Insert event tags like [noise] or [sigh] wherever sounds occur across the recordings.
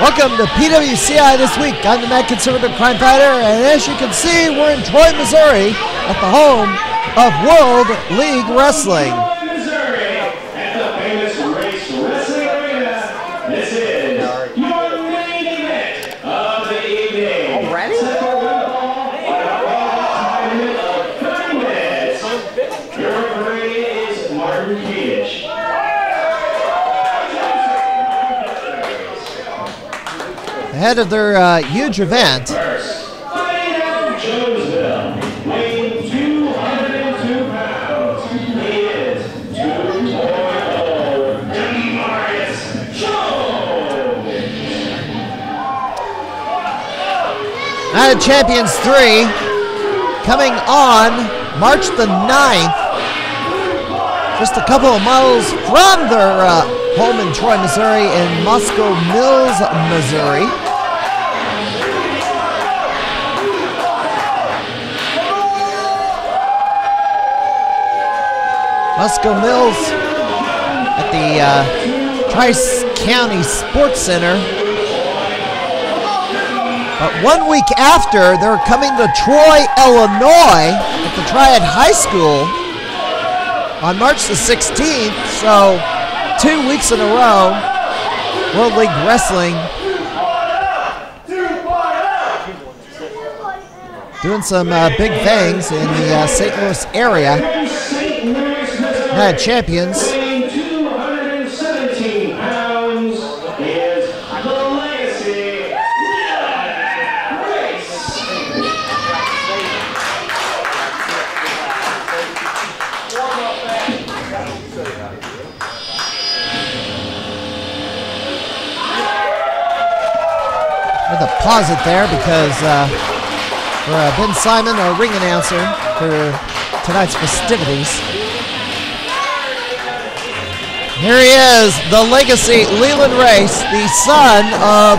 Welcome to PWCI this week. I'm the Mad Conservative Crime Fighter, and as you can see, we're in Troy, Missouri, at the home of World League Wrestling. Missouri, at the famous Race Wrestling Arena. This is your main event of the evening. Already? Set for one fall at a raw time limit of 30 minutes. Your referee is Martin Keish. Ahead of their uh, huge event, First, out of Jonesville, weighing 202 pounds. He is 2.0 DaMarius Jones. Night of Champions 3, coming on March the 9th, just a couple of miles from their uh, home in Troy, Missouri, in Moscow Mills, Missouri. Moscow Mills at the uh, Tri County Sports Center. But one week after, they're coming to Troy, Illinois at the Triad High School on March the 16th. So, two weeks in a row, World League Wrestling doing some uh, big things in the uh, St. Louis area. Night Champions. Weighing 217 pounds is the Legacy Race. With a pause it there because uh, for uh, Ben Simon, our ring announcer for tonight's festivities. Here he is, the legacy Leland Race, the son of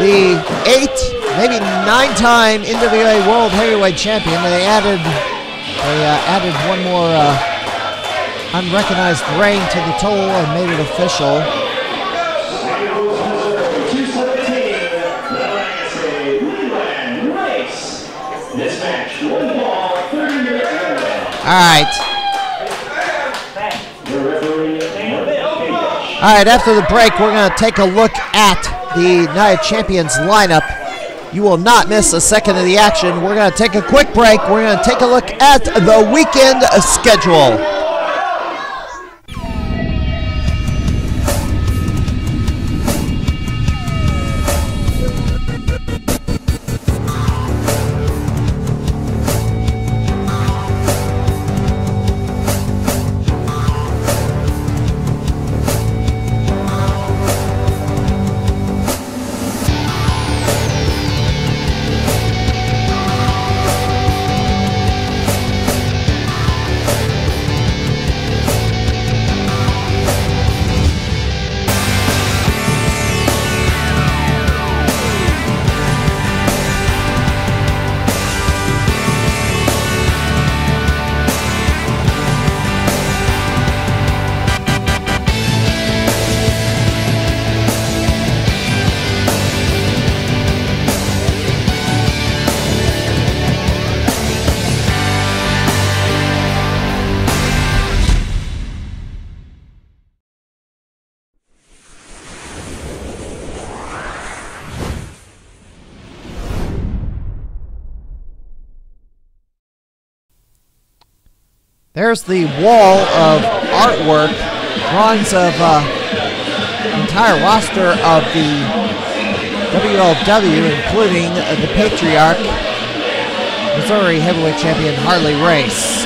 the eight, maybe nine-time NWA World Heavyweight Champion. They added, they uh, added one more uh, unrecognized reign to the total and made it official. 217, the Legacy Leland Race. This match, one ball, 30 minutes ago. All right. The referee, Martin Keish. All right, after the break, we're going to take a look at the Night Champions lineup. You will not miss a second of the action. We're going to take a quick break. We're going to take a look at the weekend schedule. There's the wall of artwork, drawings of uh, entire roster of the WLW, including uh, the Patriarch, Missouri Heavyweight Champion Harley Race.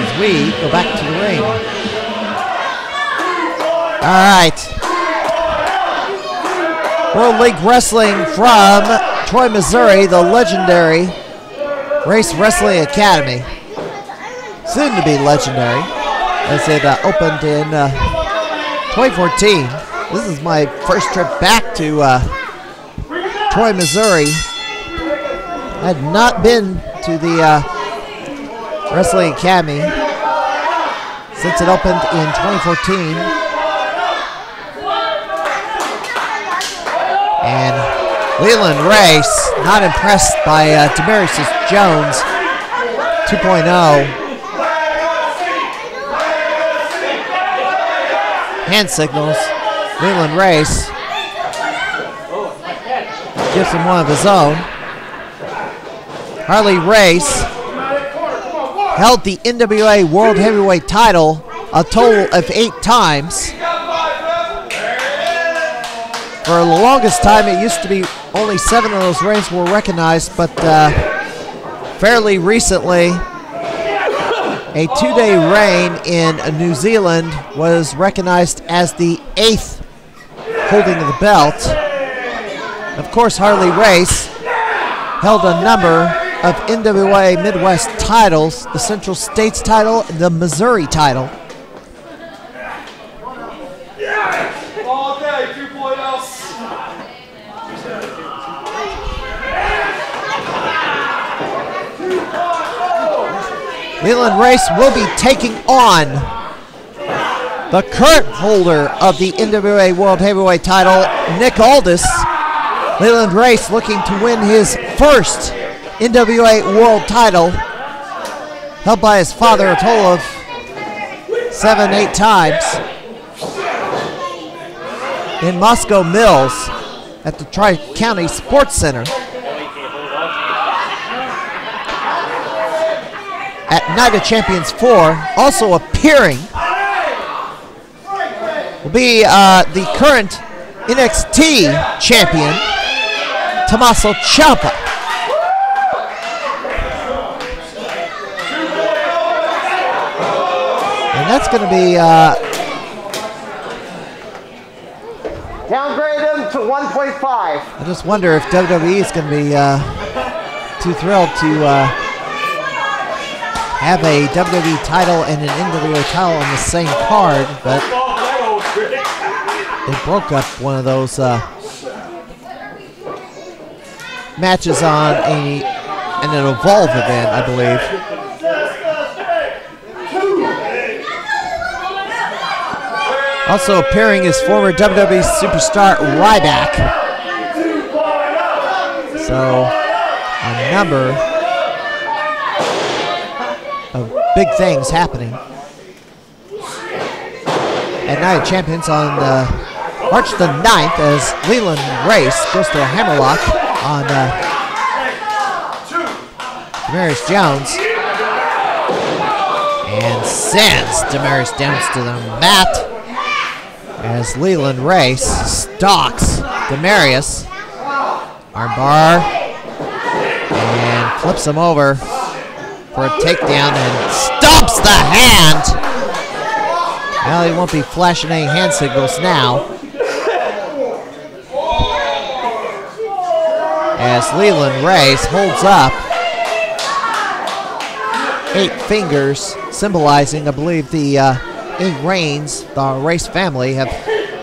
As we go back to the ring. All right. World League Wrestling from Troy, Missouri, the legendary Race Wrestling Academy soon to be legendary, as it uh, opened in uh, 2014. This is my first trip back to uh, Troy, Missouri. I had not been to the uh, Wrestling Academy since it opened in 2014. And Leland Race, not impressed by uh, DaMarius Jones 2.0. Hand signals. Leland Race gives him one of his own. Harley Race held the NWA World Heavyweight title a total of eight times. For the longest time, it used to be only seven of those reigns were recognized, but uh, fairly recently, a two-day reign in New Zealand was recognized as the eighth holding of the belt. Of course, Harley Race held a number of NWA Midwest titles, the Central States title, the Missouri title. All day, 2.0. Leland Race will be taking on the current holder of the NWA World Heavyweight title, Nick Aldis. Leland Race looking to win his first NWA World title, held by his father a total of seven, eight times. In Moscow Mills at the Tri County Sports Center. At Night of Champions 4, also appearing, will be uh, the current NXT champion, Tommaso Ciampa. And that's going to be uh, Downgrade him to 1.5. I just wonder if WWE is going to be uh, too thrilled to uh, have a WWE title and an NWA title on the same card, but they broke up one of those uh, matches on a and an Evolve event, I believe. Also appearing is former WWE superstar Ryback. So, a number of big things happening. At Night of Champions on uh, March the 9th as Leland Race goes to a hammerlock on uh, DaMarius Jones and sends DaMarius Jones to the mat as Leland Race stalks DaMarius. Armbar and flips him over for a takedown and stomps the hand. Well, he won't be flashing any hand signals now. As Leland Race holds up eight fingers, symbolizing, I believe, the uh, eight reigns the Race family have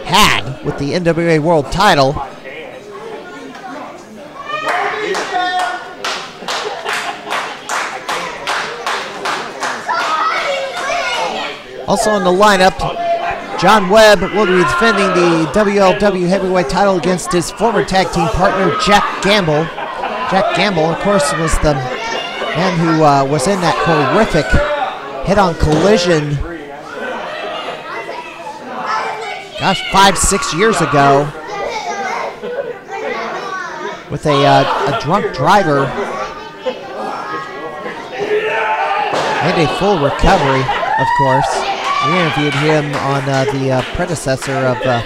had with the NWA World title. Also in the lineup, John Webb will be defending the WLW Heavyweight title against his former tag team partner, Jack Gamble. Jack Gamble, of course, was the man who uh, was in that horrific head-on collision, gosh, five, six years ago, with a, uh, a drunk driver. Made a full recovery, of course. We interviewed him on uh, the uh, predecessor of the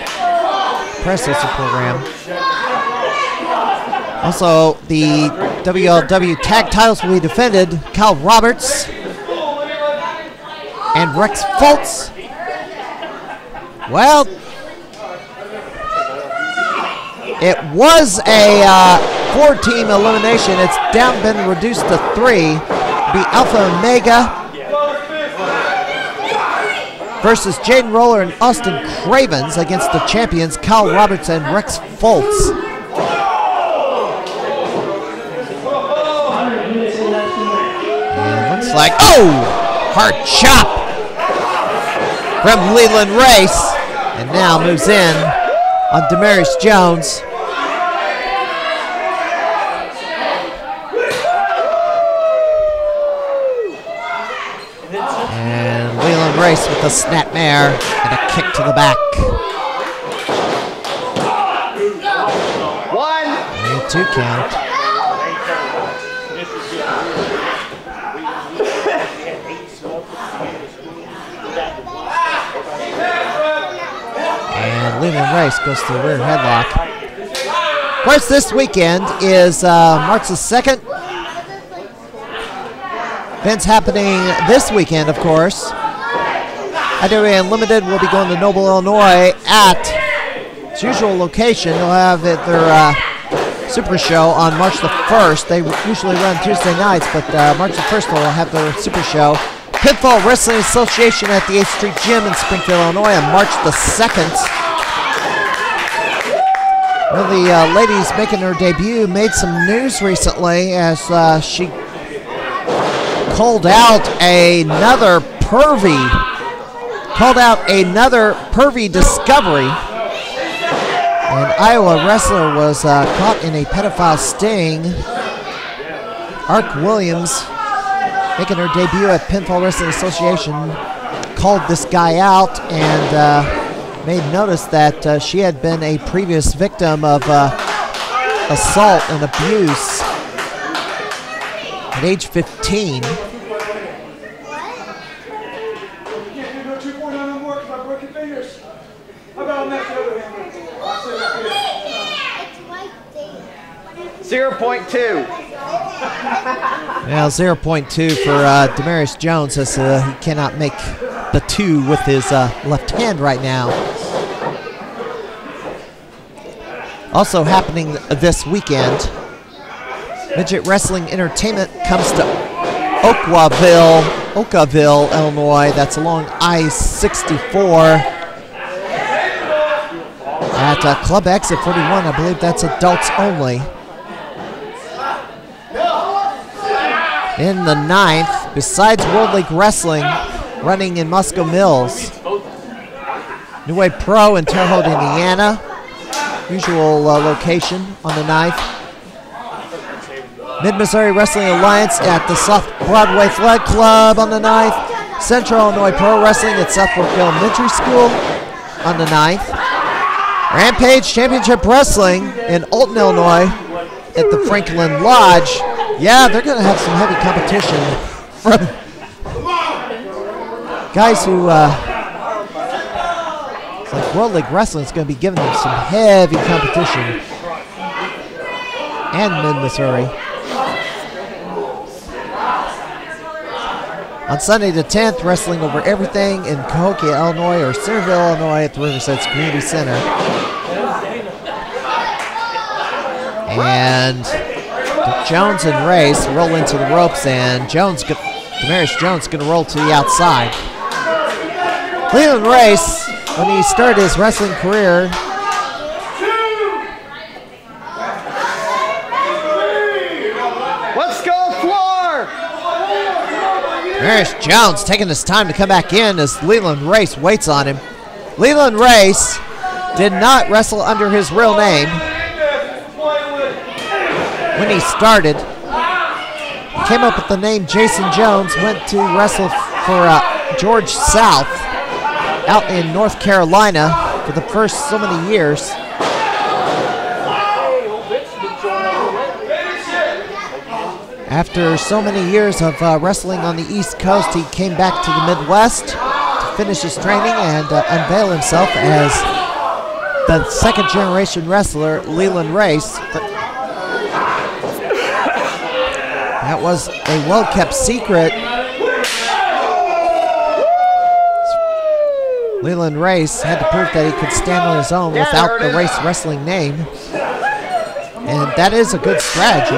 predecessor program. Also, the WLW tag titles will be defended. Kyle Roberts and Rex Fultz. Well, it was a uh, four-team elimination. It's down, been reduced to three. Be Alpha Omega versus Jaden Roller and Austin Cravens against the champions Kyle Roberts and Rex Fultz. And looks like, oh, hard chop from Leland Race. And now moves in on DaMarius Jones. Grace with a snap mare and a kick to the back. One. And two count. And Leland Race goes to the rear headlock. Of course, this weekend is uh, March the 2nd. Events happening this weekend, of course. IWA Unlimited will be going to Noble, Illinois at its usual location. They'll have it, their uh, Super Show on March the 1st. They usually run Tuesday nights, but uh, March the 1st they'll have their Super Show. Pinfall Wrestling Association at the 8th Street Gym in Springfield, Illinois on March the 2nd. One of the uh, ladies making her debut made some news recently as uh, she called out another pervy, called out another pervy discovery. An Iowa wrestler was uh, caught in a pedophile sting. Ark Williams, making her debut at Pinfall Wrestling Association, called this guy out and uh, made notice that uh, she had been a previous victim of uh, assault and abuse at age 15. You can't do no 2.0 no more because I broke your fingers. How about on that the other hand? I'll say that here. Now 0.2 for uh, DaMarius Jones as uh, he cannot make the two with his uh, left hand right now. Also happening this weekend, Midget Wrestling Entertainment comes to Oakville, Oakville, Illinois. That's along I-64 at uh, Club Exit 41. I believe that's adults only. In the ninth, besides World League Wrestling, running in Moscow Mills. New Way Pro in Terre Haute, Indiana. Usual uh, location on the ninth. Mid Missouri Wrestling Alliance at the South Broadway Flood Club on the ninth. Central Illinois Pro Wrestling at Southfork Elementary School on the ninth. Rampage Championship Wrestling in Alton, Illinois at the Franklin Lodge. Yeah, they're going to have some heavy competition from guys who, uh, it's like World League Wrestling is going to be giving them some heavy competition. And Mid Missouri. On Sunday the 10th, wrestling over everything in Cahokia, Illinois, or Centerville, Illinois, at the Riverside Community Center. And Jones and Race roll into the ropes, and Jones, DaMarius Jones, going to roll to the outside. Leland Race, when he started his wrestling career, Let's go floor. DaMarius Jones taking his time to come back in as Leland Race waits on him. Leland Race did not wrestle under his real name when he started. He came up with the name Jason Jones, went to wrestle for uh, George South out in North Carolina for the first so many years. After so many years of uh, wrestling on the East Coast, he came back to the Midwest to finish his training and uh, unveil himself as the second generation wrestler, Leland Race. That was a well kept secret. Leland Race had to prove that he could stand on his own without the race wrestling name. And that is a good strategy.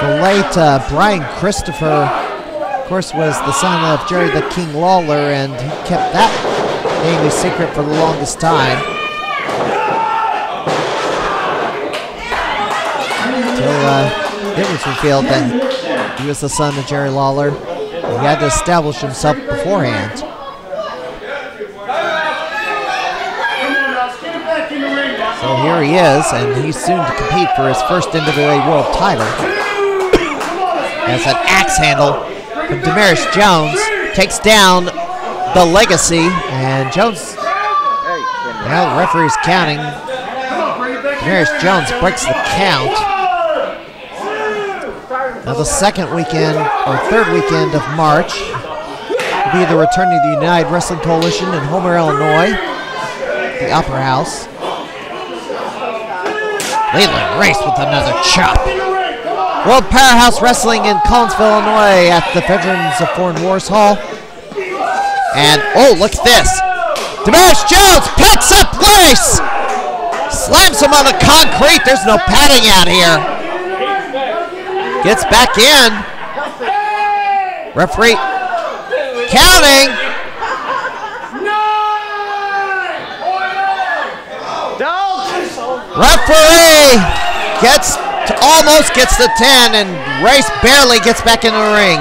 The late uh, Brian Christopher, of course, was the son of Jerry the King Lawler, and he kept that name a secret for the longest time. Uh, it was revealed that he was the son of Jerry Lawler. He had to establish himself beforehand. So here he is, and he's soon to compete for his first NWA World title. As an axe handle from DaMarius Jones. Takes down the legacy, and Jones, Now the referee's counting. DaMarius Jones breaks the count. Now, the second weekend, or third weekend of March, will be the return to the United Wrestling Coalition in Homer, Illinois, the Opera House. Leland Race with another chop. World Powerhouse Wrestling in Collinsville, Illinois at the Veterans of Foreign Wars Hall. And, oh, look at this. DaMarius Jones picks up Race. Slams him on the concrete. There's no padding out here. Gets back in. Referee counting. Referee gets almost gets the 10 and Race barely gets back into the ring.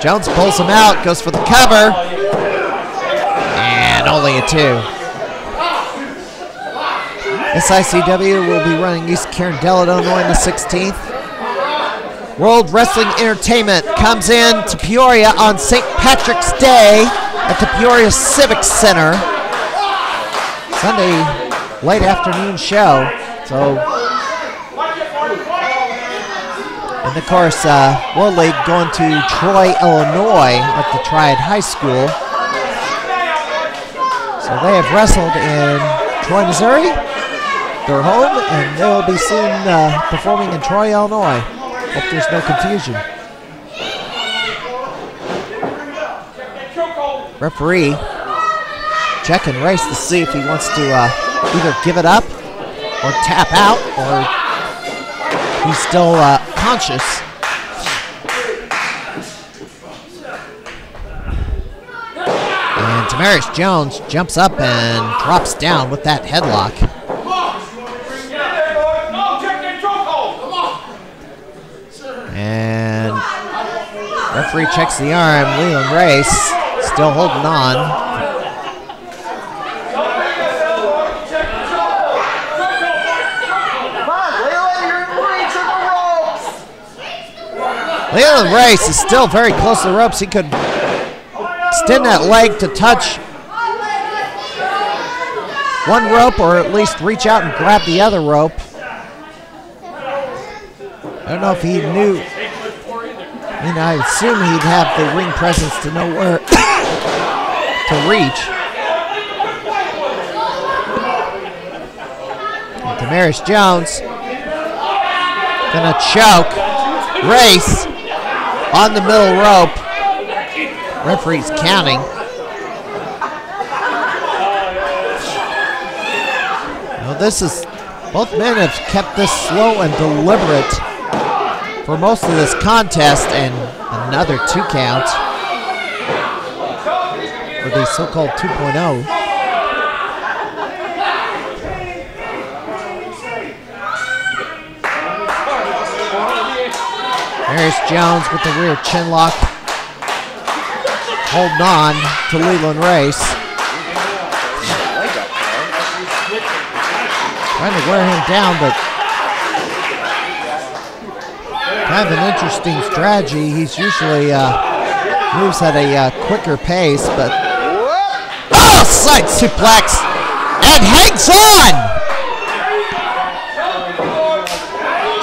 Jones pulls him out, goes for the cover, and only a two. SICW will be running East Carondelet, Illinois on the 16th. World Wrestling Entertainment comes in to Peoria on St. Patrick's Day at the Peoria Civic Center. Sunday late afternoon show. So, and of course, uh, World League going to Troy, Illinois at the Triad High School. So they have wrestled in Troy, Missouri, their home, and they will be seen uh, performing in Troy, Illinois. Hope there's no confusion. Referee checking race to see if he wants to uh, either give it up or tap out or he's still uh, conscious. And DaMarius Jones jumps up and drops down with that headlock. And referee checks the arm. Leland Race still holding on. Leland Race is still very close to the ropes. He could extend that leg to touch one rope or at least reach out and grab the other rope. I don't know if he knew. I mean, I assume he'd have the ring presence to know where [coughs] to reach. And DaMarius Jones gonna choke Race on the middle rope. Referee's counting. Now this is both men have kept this slow and deliberate for most of this contest and another two count for the so-called oh. 2.0. There's Jones with the rear chin lock. Holding on to Leland Race. Trying to wear him down, but kind of an interesting strategy. He's usually uh, moves at a uh, quicker pace, but oh, side suplex and hangs on.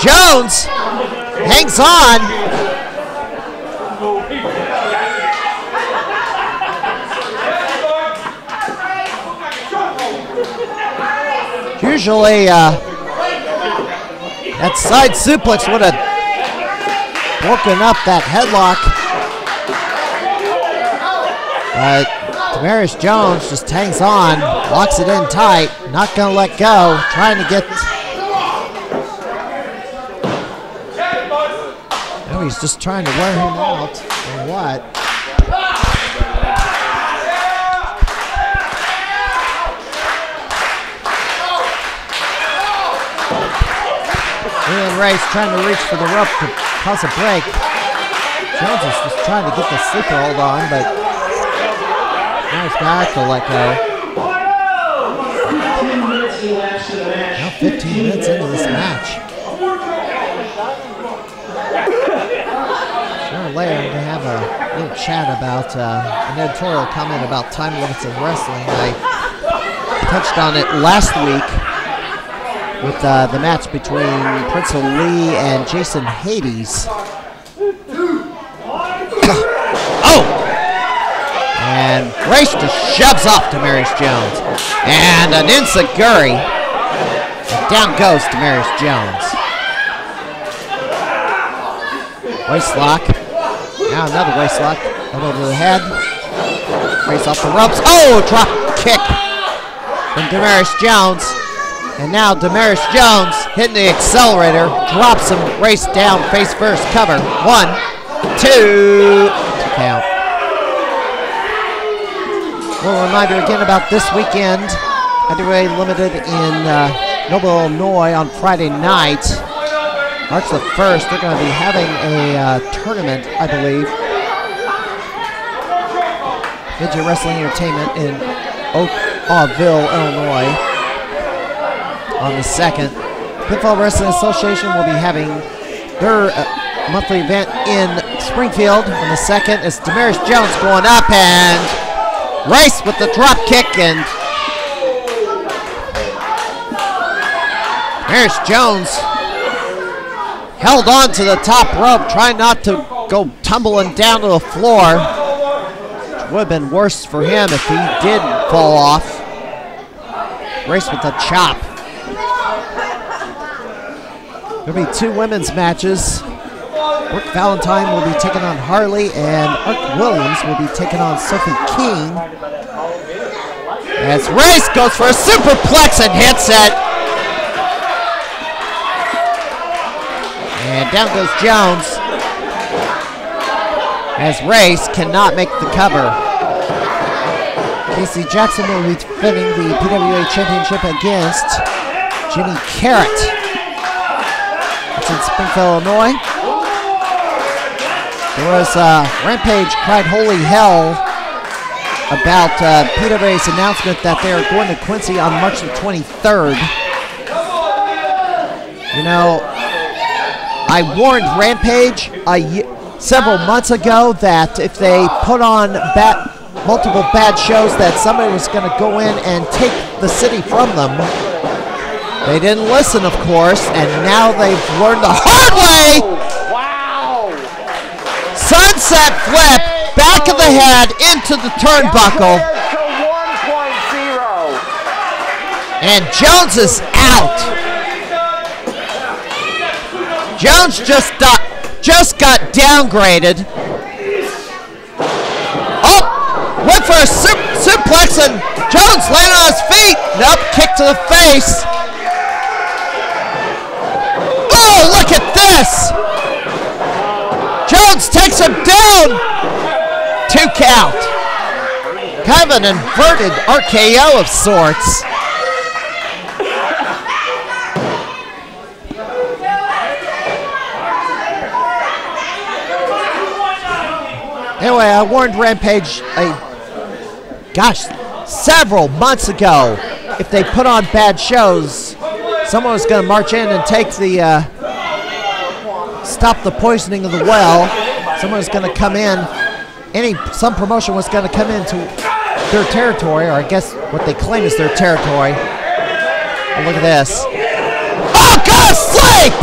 Jones hangs on. Usually, uh, that side suplex would have broken up that headlock. But DaMarius Jones just hangs on, locks it in tight, not going to let go, trying to get. Now he's just trying to wear him out, or what? Leland Race trying to reach for the rope to cause a break. Jones is just trying to get the sleeper hold on, but now he's back to let go. 10 minutes in the match. Now 15 minutes into this match. Sure, later to have a little chat about uh, an editorial comment about time limits in wrestling. I touched on it last week with uh, the match between Prince Lee and Jason Hades. [coughs] oh! And Grace just shoves off DaMarius Jones. And an enzuigiri. And down goes DaMarius Jones. Waist lock. Now another waist lock. Elbow to the head. Grace off the ropes. Oh, drop kick from DaMarius Jones. And now DaMarius Jones hitting the accelerator. Drops him. Race down face first. Cover. One, two. Count. Little reminder again about this weekend. Heavyweight Limited in uh, Noble, Illinois on Friday night. March the 1st, they're going to be having a uh, tournament, I believe. Midget Wrestling Entertainment in Oakville, Illinois on the 2nd. Pinfall Wrestling Association will be having their uh, monthly event in Springfield on the 2nd. It's DaMarius Jones going up and Race with the drop kick and DaMarius Jones held on to the top rope, trying not to go tumbling down to the floor. Would have been worse for him if he did fall off. Race with the chop. There'll be two women's matches. Brooke Valentine will be taking on Harley, and Ark Williams will be taking on Sophie King. As Race goes for a superplex and hits it. And down goes Jones. As Race cannot make the cover. Casey Jackson will be defending the PWA Championship against Jimmy Carrot. In Springfield, Illinois. There was uh, Rampage cried holy hell about uh, PWA's announcement that they are going to Quincy on March the 23rd. You know, I warned Rampage a y- several months ago that if they put on bad, multiple bad shows, that somebody was going to go in and take the city from them. They didn't listen, of course, and now they've learned the hard way. Wow! Sunset flip, back of the head into the turnbuckle, To 1.0. and Jones is out. Jones just got, just got downgraded. Oh, went for a sup- suplex and Jones landed on his feet. Nope, kick to the face. Oh, look at this. Jones takes him down. Two count. Kind of an inverted RKO of sorts. Anyway, I warned Rampage, gosh, several months ago, if they put on bad shows, someone was going to march in and take the, uh, stop the poisoning of the well. Someone was going to come in, any, some promotion was going to come into their territory, or I guess what they claim is their territory. Oh, look at this. Oh, go to sleep!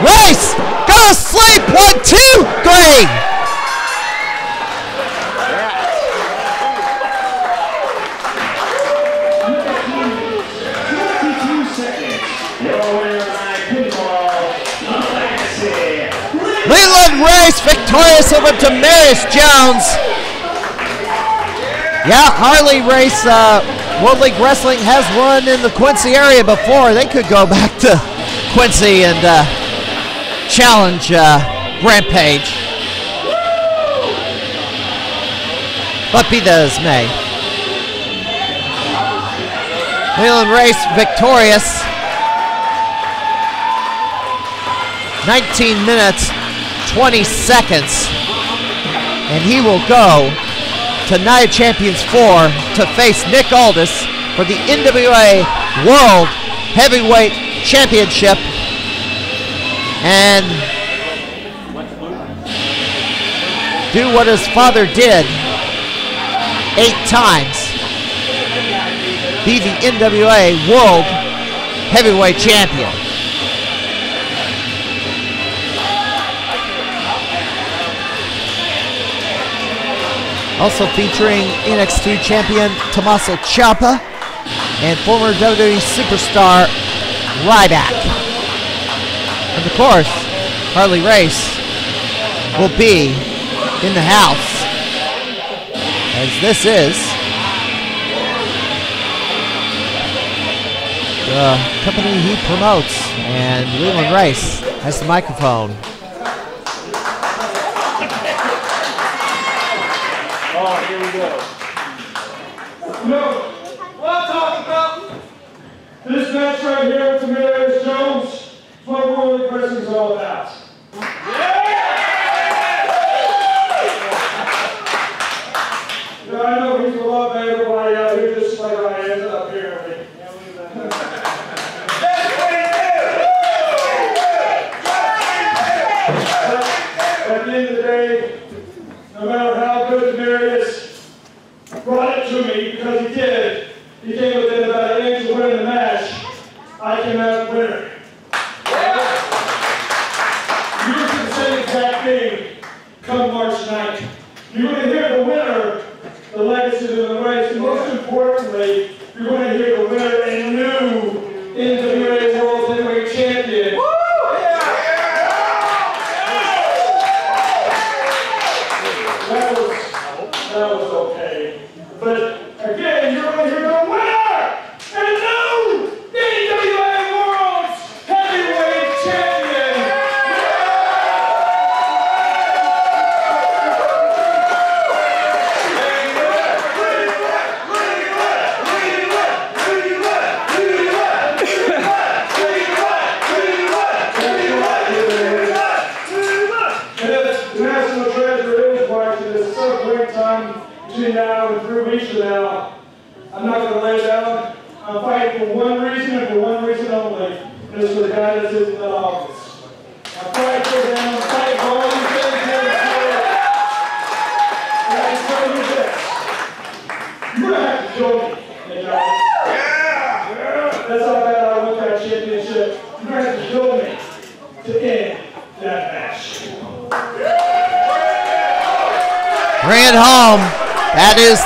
Race! Go to sleep! One, two, three! Leland Race victorious over DaMarius Jones. Yeah, Harley Race, uh, World League Wrestling has run in the Quincy area before. They could go back to Quincy and uh, challenge uh, Rampage. But be that as may. Leland Race victorious. 19 minutes, 20 seconds. And he will go to Night of Champions 4 to face Nick Aldis for the NWA World Heavyweight Championship. And do what his father did eight times be the NWA World Heavyweight Champion. Also featuring NXT champion Tommaso Ciampa and former WWE superstar Ryback. And of course, Harley Race will be in the house. As this is the company he promotes. And Leland Race has the microphone. all about. Yeah! yeah know, I know he's a lot better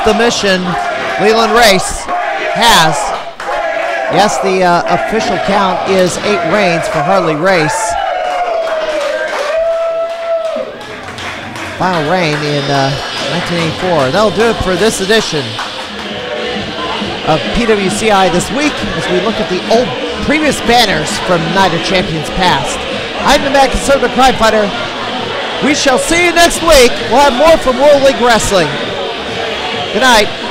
the mission Leland Race has. Yes, the uh, official count is eight reigns for Harley Race. Final reign in uh, 1984. That'll do it for this edition of PWCI this week as we look at the old previous banners from Night of Champions past. I'm the Mad Conservative Crime Fighter. We shall see you next week. We'll have more from World League Wrestling. Good night.